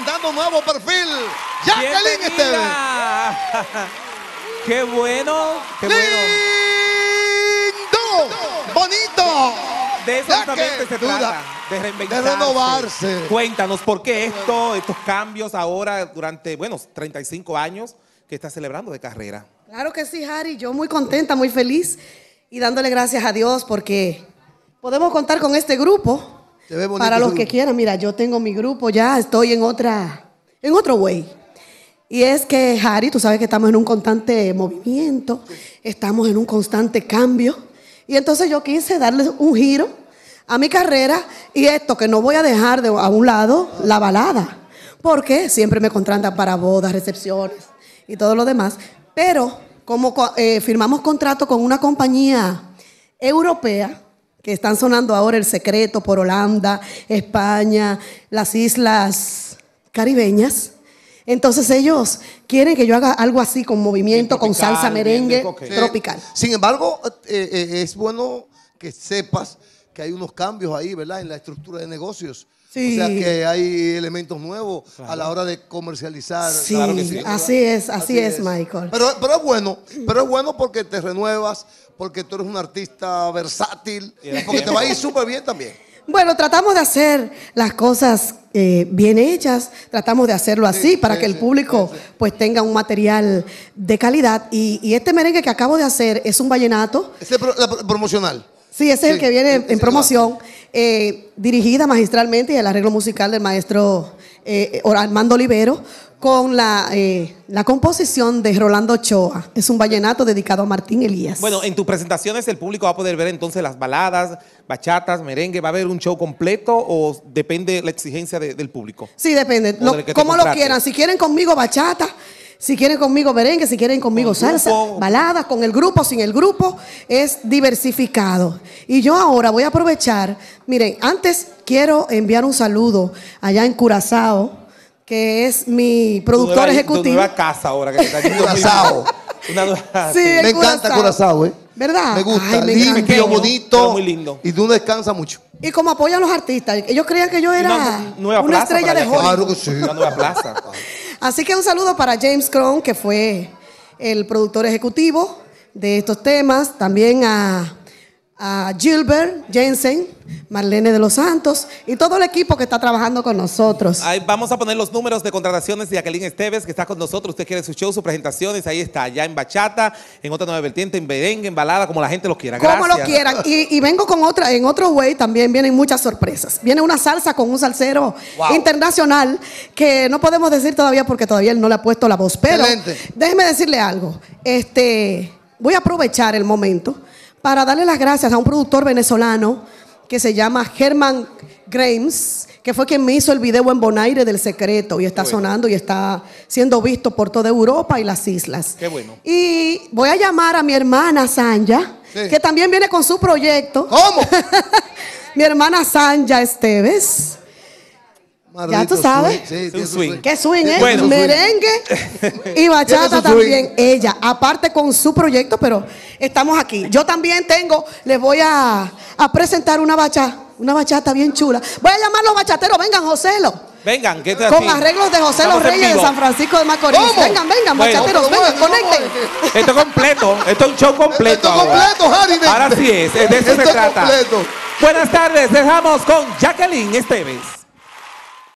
presentando un nuevo perfil. Jacqueline Esteves. Qué bueno, qué bueno. ¡Lindo! ¡Bonito! De eso justamente se duda trata, de reinventarse. de renovarse. Cuéntanos, ¿por qué esto, estos cambios ahora durante, bueno, 35 años que estás celebrando de carrera? Claro que sí, Harry. Yo muy contenta, muy feliz y dándole gracias a Dios porque podemos contar con este grupo. Para los que quieran, mira, yo tengo mi grupo ya, estoy en otra, en otro way. Y es que, Harry, tú sabes que estamos en un constante movimiento, estamos en un constante cambio. Y entonces yo quise darle un giro a mi carrera y esto que no voy a dejar de a un lado, la balada. Porque siempre me contratan para bodas, recepciones y todo lo demás. Pero como co- eh, firmamos contrato con una compañía europea, que están sonando ahora El Secreto por Holanda, España, las islas caribeñas. Entonces ellos quieren que yo haga algo así con movimiento, con salsa bien merengue. Sí. tropical. Sin embargo, eh, eh, es bueno que sepas que hay unos cambios ahí, ¿verdad? En la estructura de negocios. Sí. O sea que hay elementos nuevos a la hora de comercializar. Sí, Claro que sí. así es, así, es, Michael. Pero, pero es bueno, pero es bueno porque te renuevas, porque tú eres un artista versátil Y porque te va a ir súper bien también. Bueno, tratamos de hacer las cosas eh, bien hechas, tratamos de hacerlo así Sí, para sí, que el público sí, pues tenga un material de calidad. Y, y este merengue que acabo de hacer es un vallenato. Este es pro- la pro- promocional. Sí, ese es el que viene en promoción, eh, dirigida magistralmente y el arreglo musical del maestro eh, Armando Olivero, con la, eh, la composición de Rolando Ochoa. Es un vallenato dedicado a Martín Elías. Bueno, en tus presentaciones el público va a poder ver entonces las baladas, bachatas, merengue. ¿Va a haber un show completo o depende la exigencia de- del público? Sí, depende. Lo- del que te como lo contrate. quieran. Si quieren conmigo bachata, si quieren conmigo merengue, si quieren conmigo Con salsa, grupo. baladas, con el grupo, sin el grupo, es diversificado. Y yo ahora voy a aprovechar. Miren, antes quiero enviar un saludo allá en Curazao, que es mi productor Tu ejecutivo. Tu nueva casa ahora que te está Curazao. Una nueva- Sí, Me encanta Curazao, ¿eh? ¿Verdad? Me gusta, Ay, me limpio. Pequeño, bonito. muy lindo. Y tú descansas mucho. Y como apoyan los artistas, ellos creían que yo era Una nueva una plaza estrella de. Hollywood. Claro que sí. Una nueva plaza. Así que un saludo para James Cron, que fue el productor ejecutivo de estos temas. También a, a Gilbert Jensen, Marlene de los Santos y todo el equipo que está trabajando con nosotros. Ahí vamos a poner los números de contrataciones de Jacqueline Esteves, que está con nosotros. Usted quiere su show, sus presentaciones, ahí está, ya en bachata, en otra nueva vertiente, en merengue, en balada, como la gente lo quiera. Como lo quieran. Y, y vengo con otra, en otro way también vienen muchas sorpresas. Viene una salsa con un salsero Wow. internacional que no podemos decir todavía porque todavía él no le ha puesto la voz. Pero Excelente. déjeme decirle algo. Este, voy a aprovechar el momento para darle las gracias a un productor venezolano que se llama Germán Grames, que fue quien me hizo el video en Bonaire del Secreto y está sonando y está siendo visto por toda Europa y las islas. Qué bueno. Y voy a llamar a mi hermana Sanja, Sí. que también viene con su proyecto. ¿Cómo? Mi hermana Sanja Esteves. Ya tú sabes. swing. Sí, Es un swing. ¿Qué swing es? Bueno. Merengue y bachata también. Ella, aparte con su proyecto, pero estamos aquí. Yo también tengo, les voy a, a presentar una bachata, una bachata bien chula. Voy a llamar a los bachateros, vengan, Joselo. Vengan, esto es Con arreglos de José Los en Reyes de. San Francisco de Macorís. ¿Cómo? Vengan, vengan, Bueno. bachateros, ¿Cómo, vengan, cómo, conecten. Esto es completo, esto es un show completo. Esto es ahora. completo, Harry. Ahora sí es, de eso Esto se trata. completo. Buenas tardes, dejamos con Jacqueline Esteves.